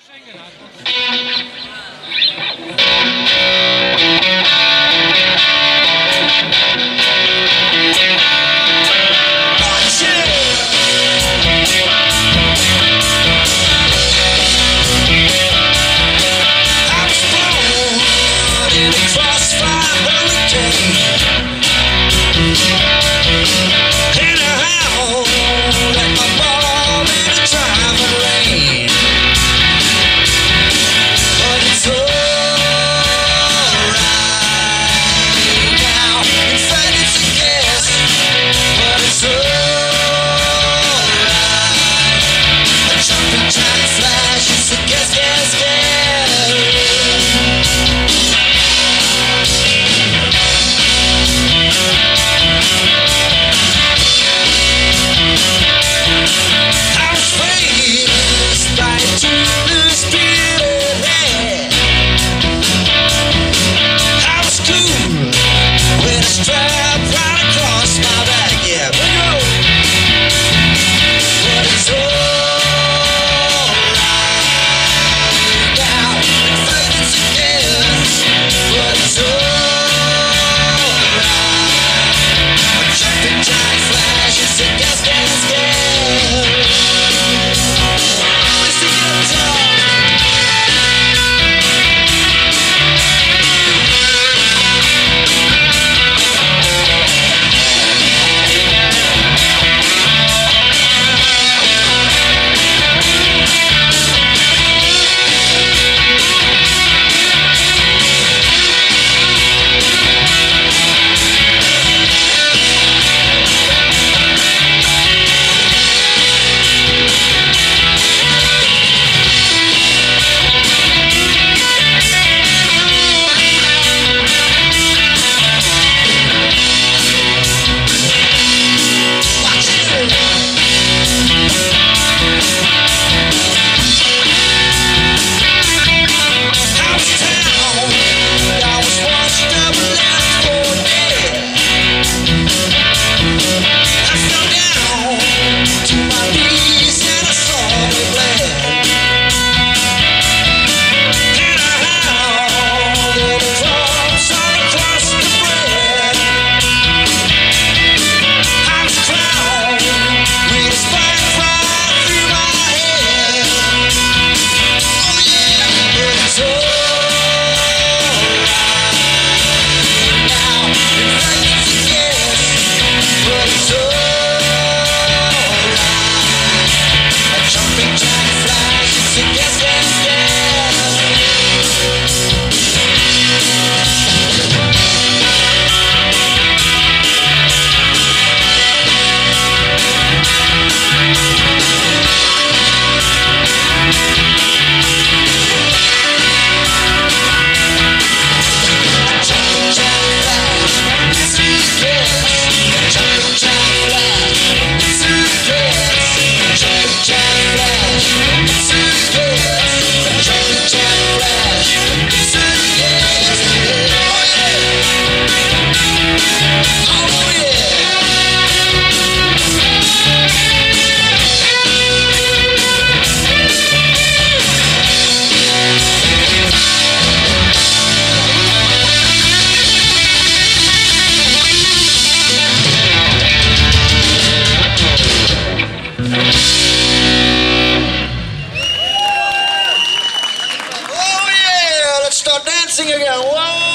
Schengen hat. again. Whoa!